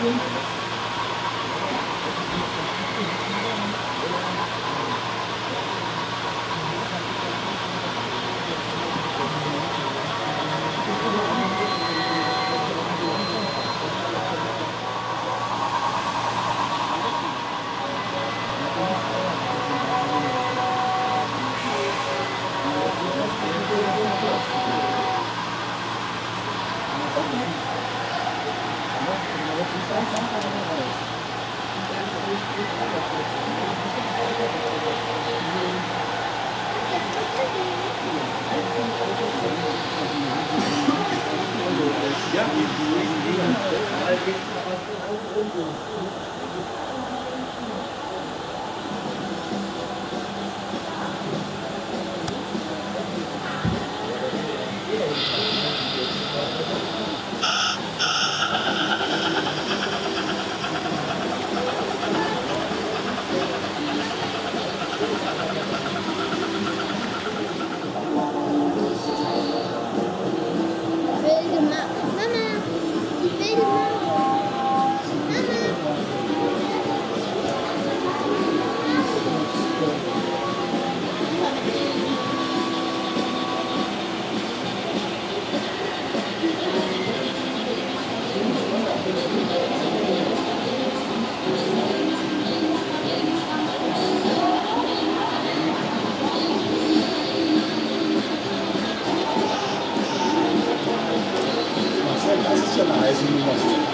Sim. Wilde Reisen hinweisen.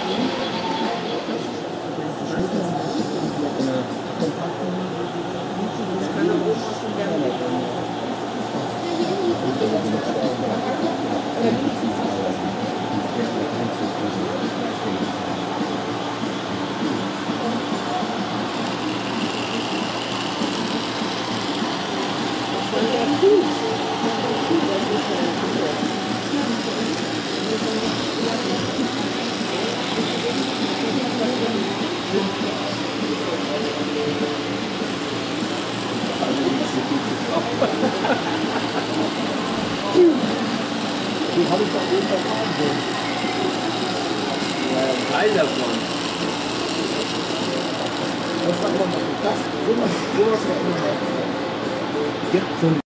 Thank you. Teil davon. Das immer noch das. Sowas, sowas immer noch. Ja, so